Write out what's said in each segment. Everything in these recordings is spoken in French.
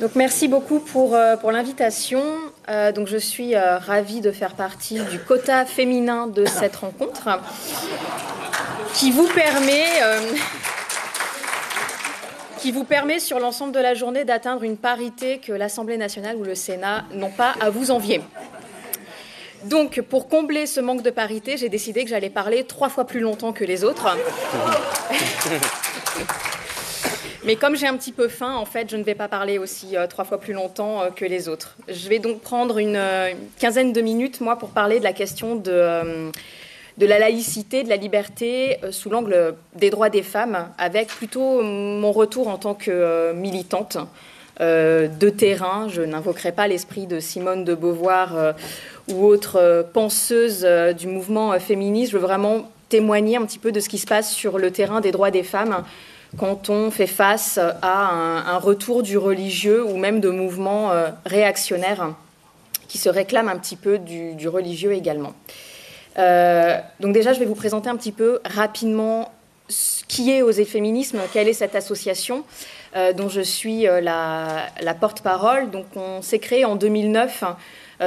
Donc merci beaucoup pour, euh, pour l'invitation. Euh, donc je suis euh, ravie de faire partie du quota féminin de cette rencontre qui vous permet qui vous permet sur l'ensemble de la journée d'atteindre une parité que l'Assemblée nationale ou le Sénat n'ont pas à vous envier. Donc, pour combler ce manque de parité, j'ai décidé que j'allais parler trois fois plus longtemps que les autres. Mais comme j'ai un petit peu faim, en fait, je ne vais pas parler aussi euh, trois fois plus longtemps euh, que les autres. Je vais donc prendre une, euh, quinzaine de minutes, moi, pour parler de la question de, de la laïcité, de la liberté sous l'angle des droits des femmes, avec plutôt mon retour en tant que militante de terrain. Je n'invoquerai pas l'esprit de Simone de Beauvoir ou autre penseuse du mouvement féministe. Je veux vraiment témoigner un petit peu de ce qui se passe sur le terrain des droits des femmes quand on fait face à un, retour du religieux ou même de mouvements euh, réactionnaires qui se réclament un petit peu du, religieux également. Euh, donc déjà, je vais vous présenter un petit peu rapidement ce qui est Oser Féminisme, quelle est cette association euh, dont je suis la, porte-parole. Donc on s'est créé en 2009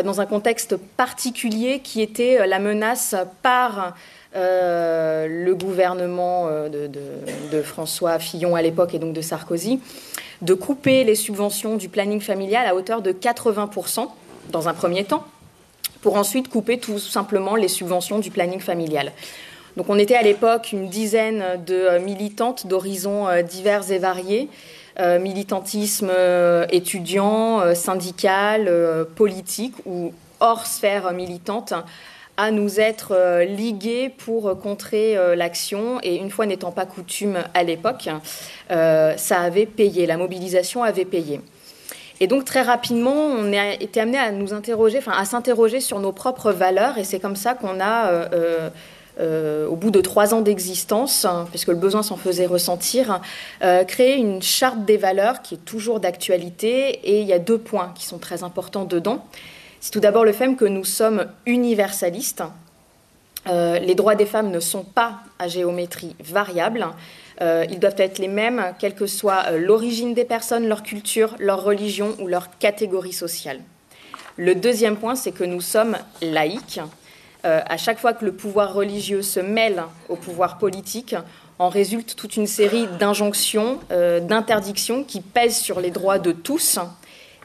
dans un contexte particulier qui était la menace par le gouvernement euh, de, François Fillon à l'époque et donc de Sarkozy, de couper les subventions du planning familial à hauteur de 80% dans un premier temps, pour ensuite couper tout simplement les subventions du planning familial. Donc on était à l'époque une dizaine de militantes d'horizons euh, divers et variés, militantisme étudiant, syndical, politique ou hors sphère militante, à nous être euh, ligués pour euh, contrer euh, l'action. Et une fois n'étant pas coutume à l'époque, ça avait payé, la mobilisation avait payé. Et donc très rapidement, on a été amené à nous interroger, enfin à s'interroger sur nos propres valeurs. Et c'est comme ça qu'on a, au bout de trois ans d'existence, hein, puisque le besoin s'en faisait ressentir, créé une charte des valeurs qui est toujours d'actualité. Et il y a deux points qui sont très importants dedans. C'est tout d'abord le fait que nous sommes universalistes. Euh, les droits des femmes ne sont pas à géométrie variable. Euh, ils doivent être les mêmes, quelle que soit euh, l'origine des personnes, leur culture, leur religion ou leur catégorie sociale. Le deuxième point, c'est que nous sommes laïques. à chaque fois que le pouvoir religieux se mêle au pouvoir politique, en résulte toute une série d'injonctions, d'interdictions qui pèsent sur les droits de tous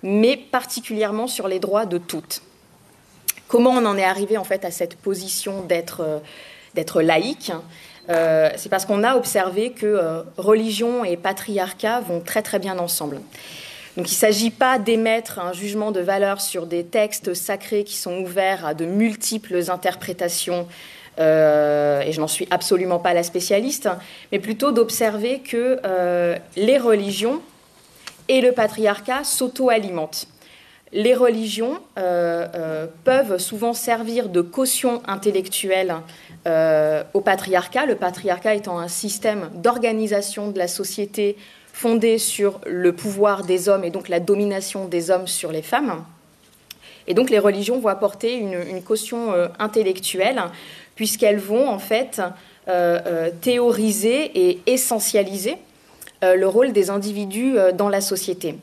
mais particulièrement sur les droits de toutes. Comment on en est arrivé en fait à cette position d'être euh, laïque euh, C'est parce qu'on a observé que euh, religion et patriarcat vont très très bien ensemble. Donc il ne s'agit pas d'émettre un jugement de valeur sur des textes sacrés qui sont ouverts à de multiples interprétations, et je n'en suis absolument pas la spécialiste, mais plutôt d'observer que les religions et le patriarcat s'auto-alimentent. Les religions euh, euh, peuvent souvent servir de caution intellectuelle euh, au patriarcat, le patriarcat étant un système d'organisation de la société fondé sur le pouvoir des hommes et donc la domination des hommes sur les femmes. Et donc les religions vont apporter une, caution intellectuelle puisqu'elles vont en fait théoriser et essentialiser le rôle des individus euh, dans la société.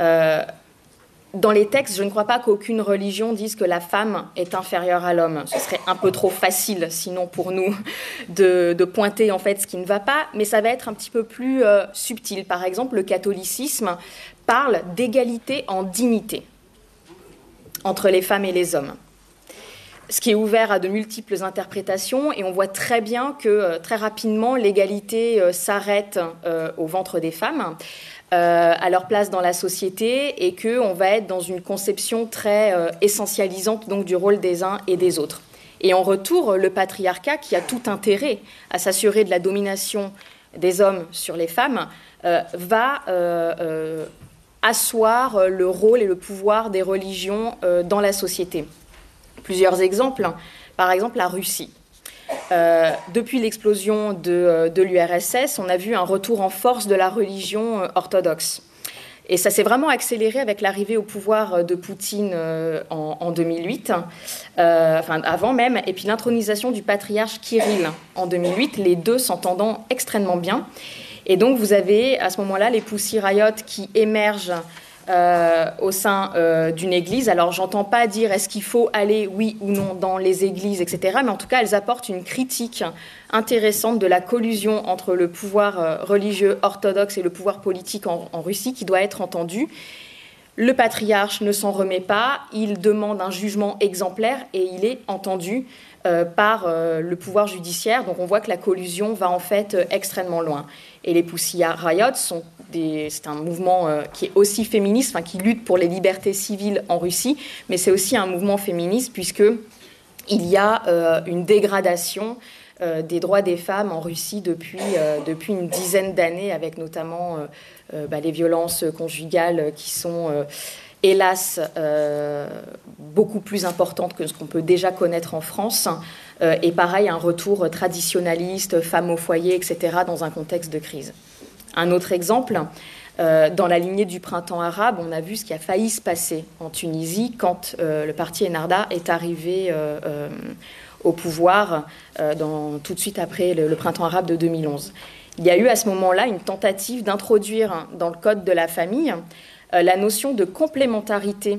Euh, dans les textes, je ne crois pas qu'aucune religion dise que la femme est inférieure à l'homme. Ce serait un peu trop facile, sinon pour nous, de, pointer en fait ce qui ne va pas. Mais ça va être un petit peu plus subtil. Par exemple, le catholicisme parle d'égalité en dignité entre les femmes et les hommes ce qui est ouvert à de multiples interprétations et on voit très bien que euh, très rapidement l'égalité euh, s'arrête euh, au ventre des femmes. à leur place dans la société et qu'on va être dans une conception très essentialisante donc du rôle des uns et des autres. Et en retour, le patriarcat, qui a tout intérêt à s'assurer de la domination des hommes sur les femmes, va asseoir le rôle et le pouvoir des religions dans la société. Plusieurs exemples. Par exemple, la Russie. Euh, depuis l'explosion de, euh, l'URSS, on a vu un retour en force de la religion euh, orthodoxe. Et ça s'est vraiment accéléré avec l'arrivée au pouvoir de Poutine en, 2008, enfin avant même, et puis l'intronisation du patriarche Kirill en 2008, les deux s'entendant extrêmement bien. Et donc vous avez à ce moment-là les Pussy Riot qui émergent euh, au sein euh, d'une église. Alors, j'entends pas dire est-ce qu'il faut aller, oui ou non, dans les églises, etc. Mais en tout cas, elles apportent une critique intéressante de la collusion entre le pouvoir euh, religieux orthodoxe et le pouvoir politique en, en Russie qui doit être entendue. Le patriarche ne s'en remet pas, il demande un jugement exemplaire et il est entendu euh, par euh, le pouvoir judiciaire. Donc on voit que la collusion va en fait euh, extrêmement loin. Et les Pussy Riots sont c'est un mouvement qui est aussi féministe, qui lutte pour les libertés civiles en Russie, mais c'est aussi un mouvement féministe puisque il y a une dégradation des droits des femmes en Russie depuis, depuis une dizaine d'années, avec notamment bah, les violences conjugales qui sont hélas, euh, beaucoup plus importante que ce qu'on peut déjà connaître en France. Euh, et pareil, un retour traditionnaliste, femmes au foyer, etc., dans un contexte de crise. Un autre exemple, euh, dans la lignée du printemps arabe, on a vu ce qui a failli se passer en Tunisie quand le parti Enarda est arrivé au pouvoir dans, tout de suite après le, printemps arabe de 2011. Il y a eu à ce moment-là une tentative d'introduire dans le code de la famille euh, la notion de complémentarité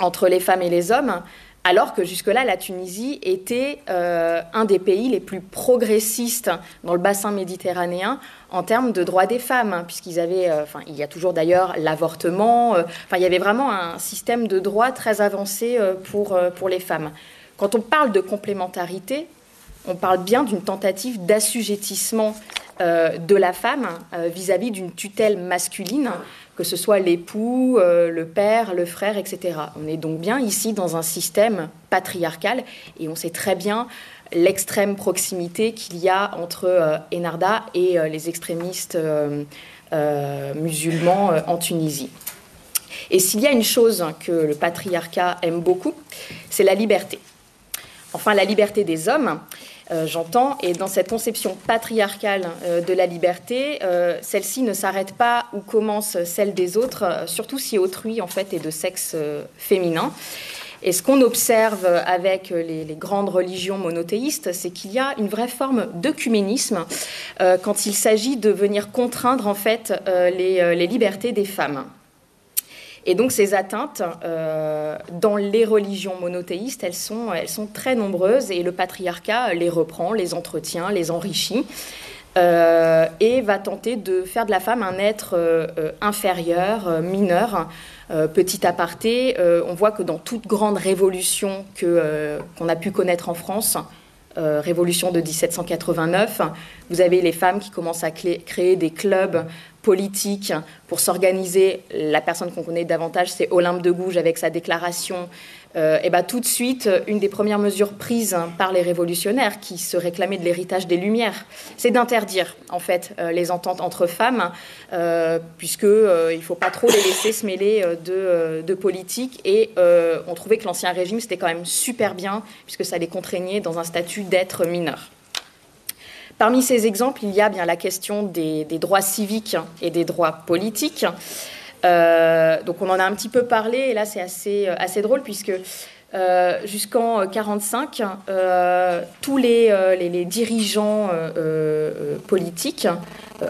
entre les femmes et les hommes, alors que jusque-là, la Tunisie était euh, un des pays les plus progressistes dans le bassin méditerranéen en termes de droits des femmes, hein, puisqu'ils avaient, euh, enfin, il y a toujours d'ailleurs l'avortement, enfin, il y avait vraiment un système de droits très avancé pour, pour les femmes. Quand on parle de complémentarité, on parle bien d'une tentative d'assujettissement de la femme vis-à-vis d'une tutelle masculine que ce soit l'époux, euh, le père, le frère, etc. On est donc bien ici dans un système patriarcal et on sait très bien l'extrême proximité qu'il y a entre euh, Enarda et euh, les extrémistes musulmans en Tunisie. Et s'il y a une chose que le patriarcat aime beaucoup, c'est la liberté. Enfin, la liberté des hommes. Euh, j'entends. Et dans cette conception patriarcale euh, de la liberté, euh, celle-ci ne s'arrête pas où commence celle des autres, surtout si autrui en fait est de sexe féminin. Et ce qu'on observe avec les, grandes religions monothéistes, c'est qu'il y a une vraie forme d'œcuménisme quand il s'agit de venir contraindre en fait les libertés des femmes. Et donc ces atteintes, euh, dans les religions monothéistes, elles sont, très nombreuses et le patriarcat les reprend, les entretient, les enrichit. Euh, et va tenter de faire de la femme un être euh, inférieur, mineur. petit aparté, on voit que dans toute grande révolution qu'on a pu connaître en France, révolution de 1789, vous avez les femmes qui commencent à créer des clubs politique pour s'organiser. La personne qu'on connaît davantage, c'est Olympe de Gouges avec sa déclaration. Euh, bah, tout de suite, une des premières mesures prises par les révolutionnaires qui se réclamaient de l'héritage des Lumières, c'est d'interdire en fait euh, les ententes entre femmes, euh, puisque il faut pas trop les laisser se mêler de, de politique. Et on trouvait que l'ancien régime c'était quand même super bien, puisque ça les contraignait dans un statut d'être mineur. Parmi ces exemples, il y a bien la question des, droits civiques et des droits politiques. Euh, donc on en a un petit peu parlé, et là c'est assez, euh, drôle puisque euh, jusqu'en 1945, tous les, les dirigeants politiques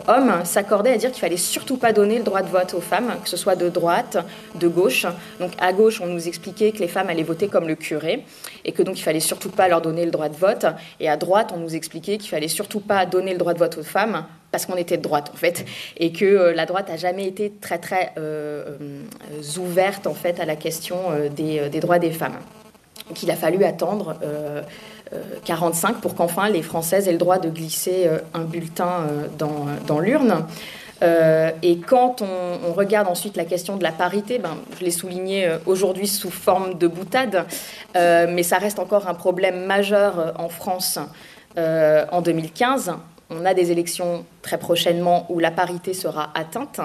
hommes s'accordaient à dire qu'il fallait surtout pas donner le droit de vote aux femmes, que ce soit de droite, de gauche. Donc à gauche, on nous expliquait que les femmes allaient voter comme le curé et que donc il fallait surtout pas leur donner le droit de vote. Et à droite, on nous expliquait qu'il fallait surtout pas donner le droit de vote aux femmes parce qu'on était de droite en fait et que euh, la droite a jamais été très très euh, ouverte en fait à la question des, droits des femmes. Qu'il a fallu attendre 45 pour qu'enfin les Françaises aient le droit de glisser euh, un bulletin euh, dans, l'urne. Euh, et quand on, regarde ensuite la question de la parité, ben, je l'ai souligné aujourd'hui sous forme de boutade, mais ça reste encore un problème majeur en France en 2015. On a des élections très prochainement où la parité sera atteinte,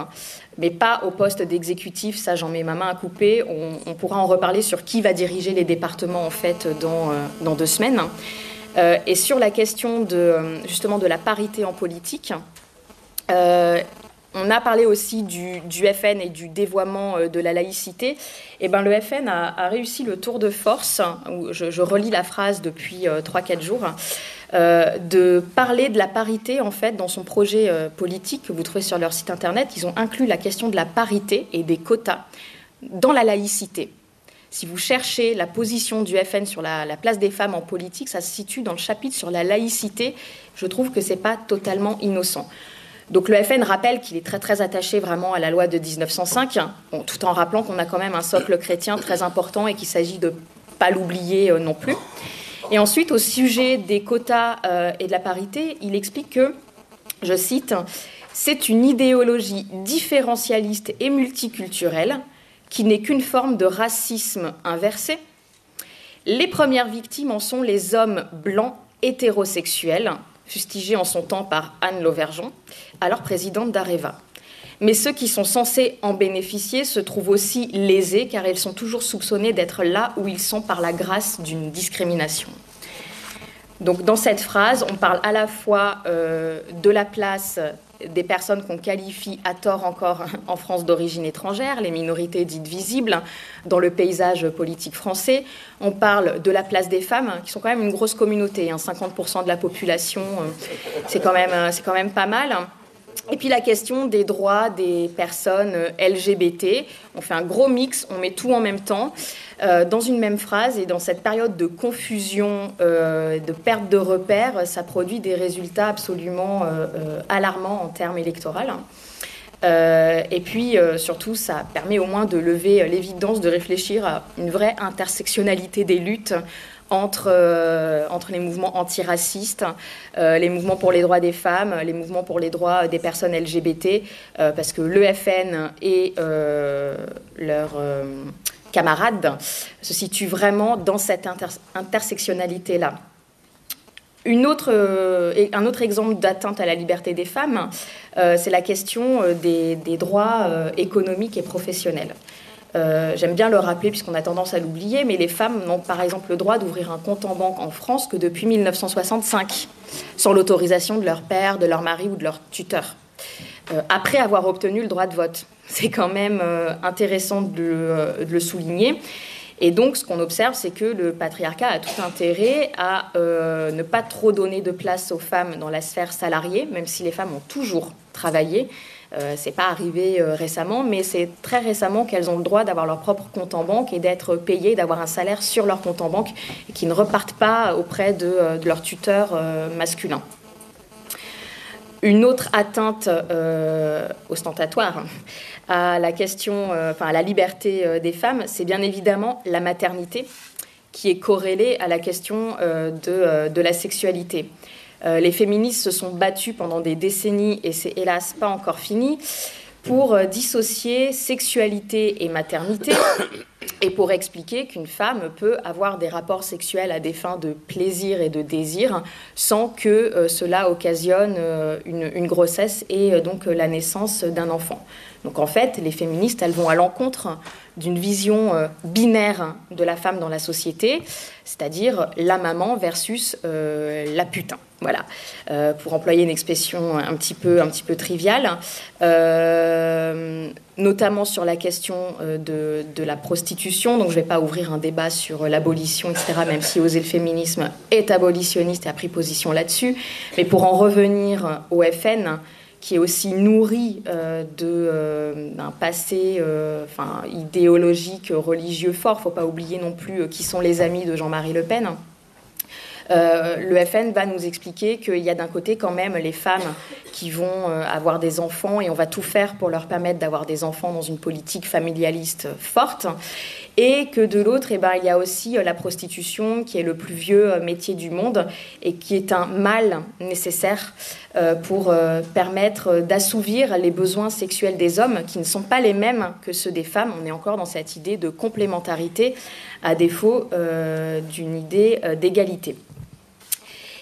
mais pas au poste d'exécutif. Ça, j'en mets ma main à couper. On, pourra en reparler sur qui va diriger les départements en fait dans, dans deux semaines. Euh, et sur la question de, justement de la parité en politique, euh, on a parlé aussi du, FN et du dévoiement euh, de la laïcité. Et eh ben, le FN a, réussi le tour de force, je, relis la phrase depuis 3-4 jours, de parler de la parité en fait dans son projet politique que vous trouvez sur leur site internet. Ils ont inclus la question de la parité et des quotas dans la laïcité. Si vous cherchez la position du FN sur la, place des femmes en politique, ça se situe dans le chapitre sur la laïcité. Je trouve que ce n'est pas totalement innocent. Donc le FN rappelle qu'il est très très attaché vraiment à la loi de 1905, tout en rappelant qu'on a quand même un socle chrétien très important et qu'il s'agit de pas l'oublier euh, non plus. Et ensuite, au sujet des quotas euh, et de la parité, il explique que, je cite, c'est une idéologie différentialiste et multiculturelle qui n'est qu'une forme de racisme inversé. Les premières victimes en sont les hommes blancs hétérosexuels, fustigés en son temps par Anne Lauvergeon, alors présidente d'Areva. Mais ceux qui sont censés en bénéficier se trouvent aussi lésés car ils sont toujours soupçonnés d'être là où ils sont par la grâce d'une discrimination. Donc dans cette phrase, on parle à la fois euh, de la place des personnes qu'on qualifie à tort encore en France d'origine étrangère, les minorités dites visibles dans le paysage politique français. On parle de la place des femmes, qui sont quand même une grosse communauté, 50% hein, de la population, euh, c'est quand, euh, quand même pas mal. Et puis la question des droits des personnes euh, LGBT. On fait un gros mix, on met tout en même temps, euh, dans une même phrase. Et dans cette période de confusion, euh, de perte de repères, ça produit des résultats absolument alarmants en termes électoraux. et puis surtout, ça permet au moins de lever l'évidence de réfléchir à une vraie intersectionnalité des luttes entre, euh, entre les mouvements antiracistes, euh, les mouvements pour les droits des femmes, les mouvements pour les droits des personnes LGBT, euh, parce que l'EFN et leurs camarades se situent vraiment dans cette intersectionnalité-là. Une autre, un autre exemple d'atteinte à la liberté des femmes, c'est la question des droits économiques et professionnels. Euh, j'aime bien le rappeler puisqu'on a tendance à l'oublier, mais les femmes n'ont par exemple le droit d'ouvrir un compte en banque en France que depuis 1965, sans l'autorisation de leur père, de leur mari ou de leur tuteur, euh, après avoir obtenu le droit de vote. C'est quand même euh, intéressant de le, souligner. Et donc, ce qu'on observe, c'est que le patriarcat a tout intérêt à ne pas trop donner de place aux femmes dans la sphère salariée, même si les femmes ont toujours travaillé. Euh, c'est pas arrivé euh, récemment, mais c'est très récemment qu'elles ont le droit d'avoir leur propre compte en banque et d'être payées, d'avoir un salaire sur leur compte en banque et qui ne repartent pas auprès de, euh, leur tuteur masculin. Une autre atteinte ostentatoire à la question, enfin à la liberté des femmes, c'est bien évidemment la maternité qui est corrélée à la question de la sexualité. Euh, les féministes se sont battues pendant des décennies, et c'est hélas pas encore fini, pour euh, dissocier sexualité et maternité, et pour expliquer qu'une femme peut avoir des rapports sexuels à des fins de plaisir et de désir sans que euh, cela occasionne une, grossesse et donc la naissance d'un enfant. Donc en fait, les féministes, elles vont à l'encontre d'une vision binaire de la femme dans la société, c'est-à-dire la maman versus la putain. Voilà, euh, pour employer une expression un petit peu, un petit peu triviale, euh, notamment sur la question euh, de, la prostitution. Donc, je ne vais pas ouvrir un débat sur l'abolition, etc., même si Oser le féminisme est abolitionniste et a pris position là-dessus. Mais pour en revenir au FN, qui est aussi nourri d'un passé idéologique, religieux fort. Il ne faut pas oublier non plus qui sont les amis de Jean-Marie Le Pen. Euh, le FN va nous expliquer qu'il y a d'un côté quand même les femmes qui vont euh, avoir des enfants et on va tout faire pour leur permettre d'avoir des enfants dans une politique familialiste forte. Et que de l'autre, eh ben, il y a aussi euh, la prostitution qui est le plus vieux métier du monde et qui est un mal nécessaire pour permettre d'assouvir les besoins sexuels des hommes qui ne sont pas les mêmes que ceux des femmes. On est encore dans cette idée de complémentarité à défaut d'une idée d'égalité.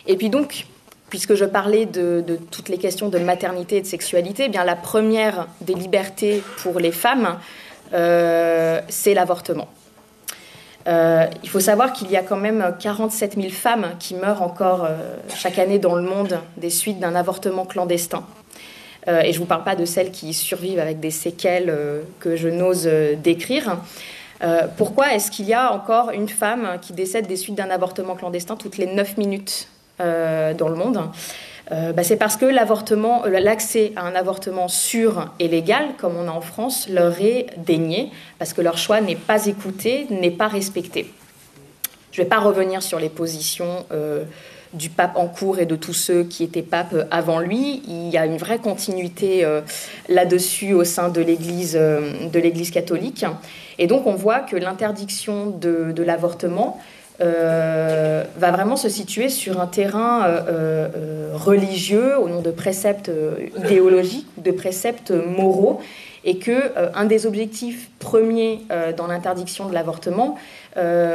Et puis donc, puisque je parlais de, toutes les questions de maternité et de sexualité, eh bien la première des libertés pour les femmes, euh, c'est l'avortement. Euh, il faut savoir qu'il y a quand même 47 000 femmes qui meurent encore euh, chaque année dans le monde des suites d'un avortement clandestin. et je ne vous parle pas de celles qui survivent avec des séquelles que je n'ose décrire. pourquoi est-ce qu'il y a encore une femme qui décède des suites d'un avortement clandestin toutes les 9 minutes dans le monde euh, bah, c'est parce que l'avortement, euh, l'accès à un avortement sûr et légal, comme on a en France, leur est dénié, parce que leur choix n'est pas écouté, n'est pas respecté. Je ne vais pas revenir sur les positions euh, du pape en cours et de tous ceux qui étaient papes avant lui. Il y a une vraie continuité là-dessus au sein de l'Église, de l'Église catholique. Et donc on voit que l'interdiction de l'avortement euh, va vraiment se situer sur un terrain euh, euh, religieux au nom de préceptes idéologiques ou de préceptes moraux et que un des objectifs premiers dans l'interdiction de l'avortement,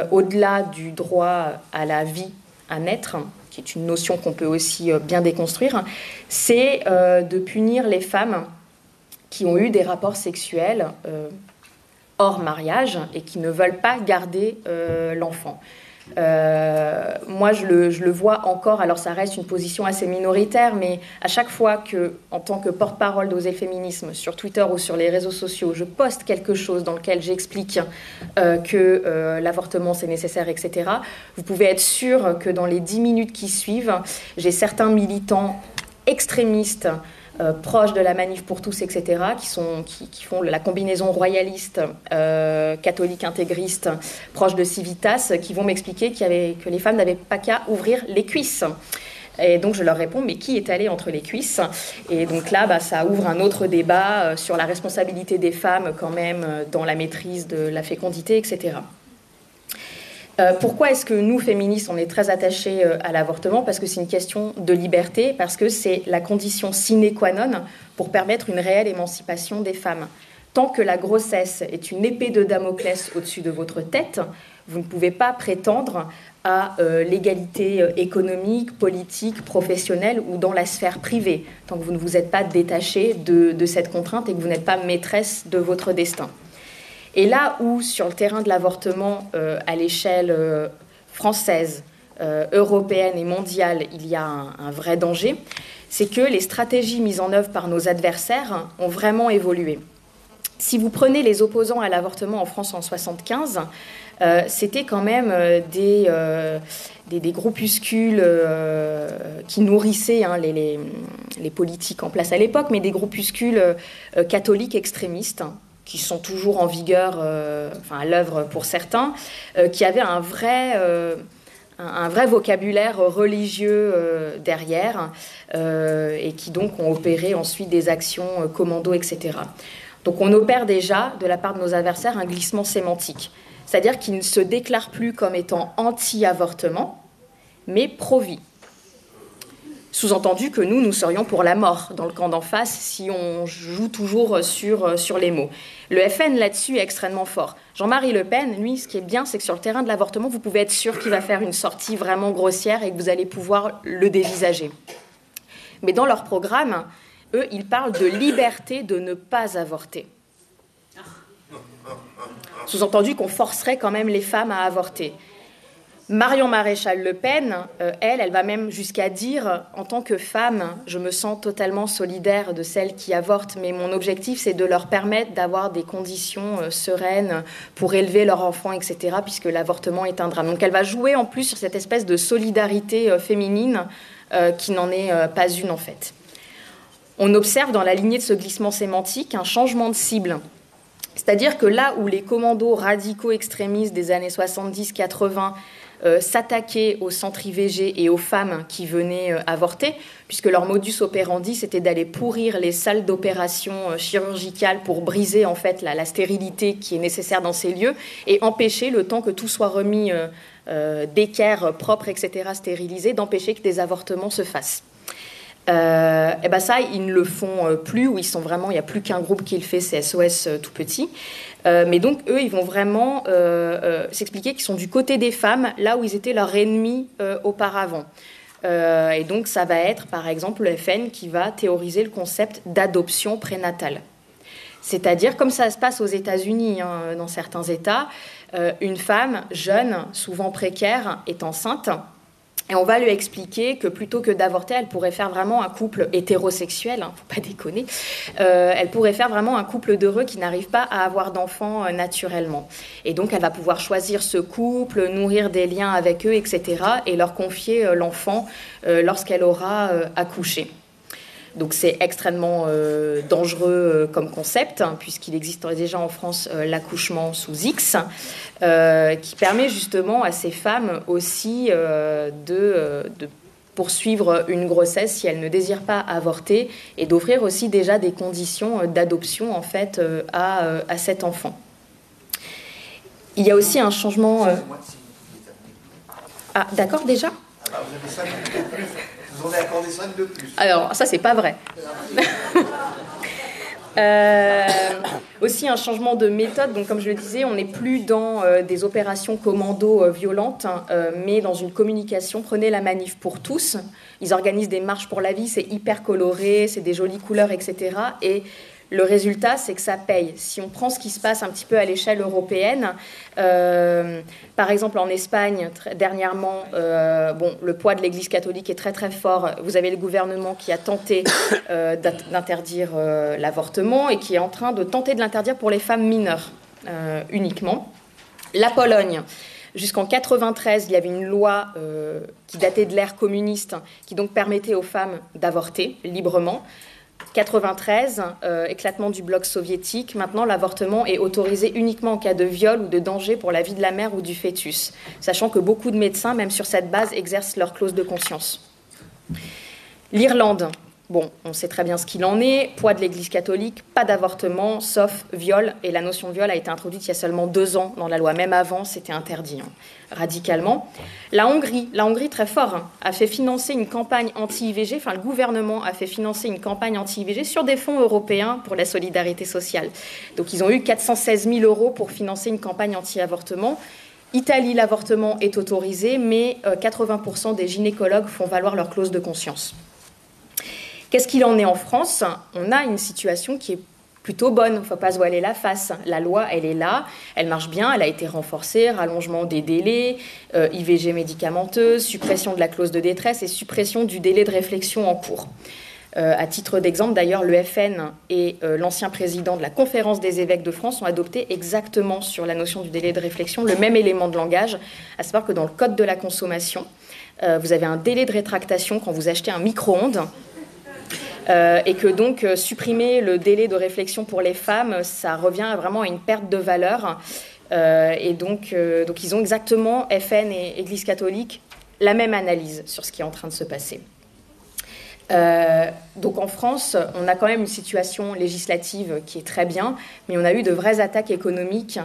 au-delà du droit à la vie, à naître, qui est une notion qu'on peut aussi bien déconstruire, c'est de punir les femmes qui ont eu des rapports sexuels hors mariage et qui ne veulent pas garder l'enfant. Euh, moi, je le, vois encore, alors ça reste une position assez minoritaire, mais à chaque fois que, en tant que porte-parole d'Oser sur Twitter ou sur les réseaux sociaux, je poste quelque chose dans lequel j'explique euh, que euh, l'avortement c'est nécessaire, etc., vous pouvez être sûr que dans les dix minutes qui suivent, j'ai certains militants extrémistes euh, proches de la manif pour tous, etc., qui, font la combinaison royaliste, euh, catholique intégriste, proche de Civitas, qui vont m'expliquer que les femmes n'avaient pas qu'à ouvrir les cuisses. Et donc je leur réponds, mais qui est allé entre les cuisses? Et donc là, bah, ça ouvre un autre débat euh, sur la responsabilité des femmes quand même dans la maîtrise de la fécondité, etc. Euh, pourquoi est-ce que nous, féministes, on est très attachés euh, à l'avortement? Parce que c'est une question de liberté, parce que c'est la condition sine qua non pour permettre une réelle émancipation des femmes. Tant que la grossesse est une épée de Damoclès au-dessus de votre tête, vous ne pouvez pas prétendre à euh, l'égalité économique, politique, professionnelle ou dans la sphère privée, tant que vous ne vous êtes pas détaché de cette contrainte et que vous n'êtes pas maîtresse de votre destin. Et là où, sur le terrain de l'avortement, euh, à l'échelle euh, française, euh, européenne et mondiale, il y a un, vrai danger, c'est que les stratégies mises en œuvre par nos adversaires ont vraiment évolué. Si vous prenez les opposants à l'avortement en France en 75, c'était quand même des, groupuscules qui nourrissaient hein, les, politiques en place à l'époque, mais des groupuscules catholiques extrémistes qui sont toujours en vigueur, euh, enfin à l'œuvre pour certains, euh, qui avaient un vrai, euh, un, vrai vocabulaire religieux derrière et qui donc ont opéré ensuite des actions commando, etc. Donc on opère déjà de la part de nos adversaires un glissement sémantique, c'est-à-dire qu'ils ne se déclarent plus comme étant anti-avortement, mais pro-vie. Sous-entendu que nous, nous serions pour la mort dans le camp d'en face si on joue toujours sur, sur les mots. Le FN là-dessus est extrêmement fort. Jean-Marie Le Pen, lui, ce qui est bien, c'est que sur le terrain de l'avortement, vous pouvez être sûr qu'il va faire une sortie vraiment grossière et que vous allez pouvoir le dévisager. Mais dans leur programme, eux, ils parlent de liberté de ne pas avorter. Sous-entendu qu'on forcerait quand même les femmes à avorter. Marion Maréchal Le Pen, euh, elle, elle va même jusqu'à dire, en tant que femme, je me sens totalement solidaire de celles qui avortent, mais mon objectif, c'est de leur permettre d'avoir des conditions euh, sereines pour élever leur enfant, etc., puisque l'avortement est un drame. Donc elle va jouer en plus sur cette espèce de solidarité euh, féminine qui n'en est pas une en fait. On observe dans la lignée de ce glissement sémantique un changement de cible. C'est-à-dire que là où les commandos radicaux extrémistes des années 70-80 euh, s'attaquer au centre IVG et aux femmes qui venaient euh, avorter, puisque leur modus operandi, c'était d'aller pourrir les salles d'opération euh, chirurgicales pour briser en fait la, stérilité qui est nécessaire dans ces lieux et empêcher, le temps que tout soit remis d'équerre propre, etc., stérilisé, d'empêcher que des avortements se fassent. Euh, et ben ça, ils ne le font plus, ou ils sont vraiment, il n'y a plus qu'un groupe qui le fait, c'est SOS tout petit. Euh, mais donc, eux, ils vont vraiment euh, euh, s'expliquer qu'ils sont du côté des femmes, là où ils étaient leurs ennemis auparavant. et donc, ça va être, par exemple, le FN qui va théoriser le concept d'adoption prénatale. C'est-à-dire, comme ça se passe aux États-Unis, hein, dans certains États, une femme jeune, souvent précaire, est enceinte. Et on va lui expliquer que plutôt que d'avorter, elle pourrait faire vraiment un couple hétérosexuel, hein, faut pas déconner. Euh, elle pourrait faire vraiment un couple d'heureux qui n'arrive pas à avoir d'enfants euh, naturellement. Et donc elle va pouvoir choisir ce couple, nourrir des liens avec eux, etc. et leur confier euh, l'enfant lorsqu'elle aura accouché. Donc c'est extrêmement euh, dangereux euh, comme concept, hein, puisqu'il existe déjà en France euh, l'accouchement sous X, qui permet justement à ces femmes aussi de, poursuivre une grossesse si elles ne désirent pas avorter et d'offrir aussi déjà des conditions d'adoption en fait à, à, cet enfant. Il y a aussi un changement. Ah d'accord déjà? Ah vous avez vous en accordé 5 de plus. Alors, ça, c'est pas vrai. Euh, aussi un changement de méthode. Donc, comme je le disais, on n'est plus dans euh, des opérations commando euh, violentes, hein, mais dans une communication. Prenez la manif pour tous. Ils organisent des marches pour la vie. C'est hyper coloré, c'est des jolies couleurs, etc. Et le résultat, c'est que ça paye. Si on prend ce qui se passe un petit peu à l'échelle européenne, euh, par exemple en Espagne, dernièrement, euh, le poids de l'Église catholique est très très fort. Vous avez le gouvernement qui a tenté euh, d'interdire l'avortement et qui est en train de tenter de l'interdire pour les femmes mineures uniquement. La Pologne. Jusqu'en 93, il y avait une loi qui datait de l'ère communiste, qui donc permettait aux femmes d'avorter librement. 93, euh, éclatement du bloc soviétique. Maintenant, l'avortement est autorisé uniquement en cas de viol ou de danger pour la vie de la mère ou du fœtus, sachant que beaucoup de médecins, même sur cette base, exercent leur clause de conscience. L'Irlande, Bon, on sait très bien ce qu'il en est. Poids de l'Église catholique, pas d'avortement, sauf viol. Et la notion de viol a été introduite il y a seulement deux ans dans la loi. Même avant, c'était interdit hein, radicalement. La Hongrie, la Hongrie très fort, a fait financer une campagne anti-IVG. Enfin, le gouvernement a fait financer une campagne anti-IVG sur des fonds européens pour la solidarité sociale. Donc, ils ont eu 416 000 euros pour financer une campagne anti-avortement. Italie, l'avortement est autorisé, mais 80% euh, des gynécologues font valoir leur clause de conscience. Qu'est-ce qu'il en est en France? On a une situation qui est plutôt bonne, il ne faut pas se voiler la face. La loi, elle est là, elle marche bien, elle a été renforcée, rallongement des délais, euh, IVG médicamenteuse, suppression de la clause de détresse et suppression du délai de réflexion en cours. Euh, à titre d'exemple, d'ailleurs, le FN et euh, l'ancien président de la conférence des évêques de France ont adopté exactement sur la notion du délai de réflexion le même élément de langage, à savoir que dans le Code de la consommation, vous avez un délai de rétractation quand vous achetez un micro-ondes euh, et que donc euh, supprimer le délai de réflexion pour les femmes, ça revient vraiment à une perte de valeur. Euh, et donc, donc ils ont exactement, FN et Église catholique, la même analyse sur ce qui est en train de se passer. donc en France, on a quand même une situation législative qui est très bien, mais on a eu de vraies attaques économiques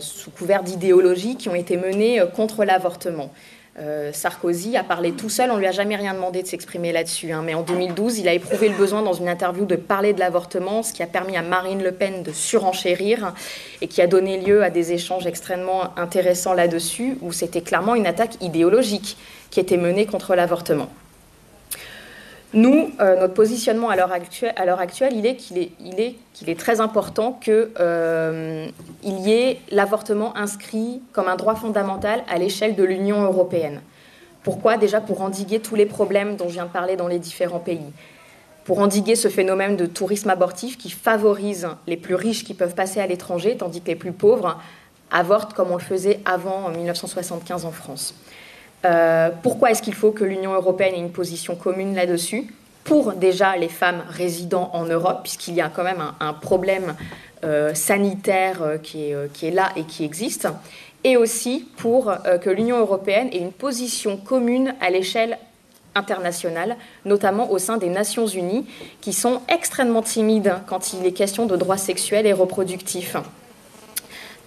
sous couvert d'idéologie qui ont été menées contre l'avortement. Euh, Sarkozy a parlé tout seul, on lui a jamais rien demandé de s'exprimer là-dessus. Hein. mais en 2012, il a éprouvé le besoin dans une interview de parler de l'avortement, ce qui a permis à Marine Le Pen de surenchérir et qui a donné lieu à des échanges extrêmement intéressants là-dessus, où c'était clairement une attaque idéologique qui était menée contre l'avortement. Nous, euh, notre positionnement à l'heure actuelle, il est qu'il est, très important qu'il euh, y ait l'avortement inscrit comme un droit fondamental à l'échelle de l'Union européenne. Pourquoi? Déjà pour endiguer tous les problèmes dont je viens de parler dans les différents pays. Pour endiguer ce phénomène de tourisme abortif qui favorise les plus riches qui peuvent passer à l'étranger, tandis que les plus pauvres avortent comme on le faisait avant en 1975 en France. Euh, pourquoi est-ce qu'il faut que l'Union européenne ait une position commune là-dessus Pour déjà les femmes résidant en Europe, puisqu'il y a quand même un, problème euh, sanitaire euh, qui, est, là et qui existe, et aussi pour que l'Union européenne ait une position commune à l'échelle internationale, notamment au sein des Nations Unies, qui sont extrêmement timides quand il est question de droits sexuels et reproductifs.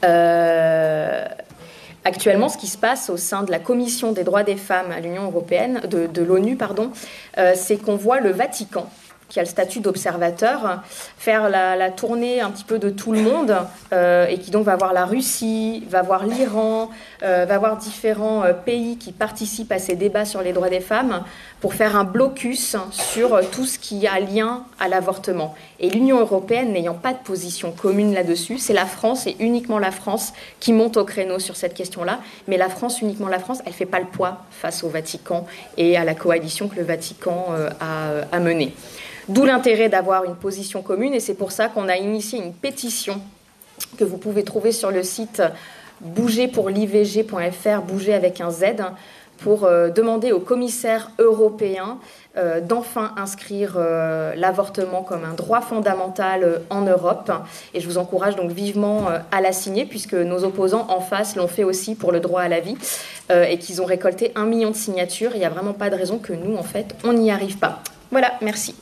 Euh, Actuellement, ce qui se passe au sein de la Commission des droits des femmes à l'Union européenne, de, l'ONU, pardon, euh, c'est qu'on voit le Vatican qui a le statut d'observateur, faire la, tournée un petit peu de tout le monde, euh, et qui donc va voir la Russie, va voir l'Iran, euh, va voir différents euh, pays qui participent à ces débats sur les droits des femmes, pour faire un blocus sur tout ce qui a lien à l'avortement. Et l'Union européenne n'ayant pas de position commune là-dessus, c'est la France et uniquement la France qui monte au créneau sur cette question-là. Mais la France, uniquement la France, elle ne fait pas le poids face au Vatican et à la coalition que le Vatican a, a menée. D'où l'intérêt d'avoir une position commune et c'est pour ça qu'on a initié une pétition que vous pouvez trouver sur le site bougerpourlivg.fr, bouger avec un Z, pour euh, demander aux commissaires européens euh, d'enfin inscrire euh, l'avortement comme un droit fondamental en Europe. Et je vous encourage donc vivement à la signer, puisque nos opposants en face l'ont fait aussi pour le droit à la vie, et qu'ils ont récolté un million de signatures. Il n'y a vraiment pas de raison que nous, en fait, on n'y arrive pas. Voilà, merci.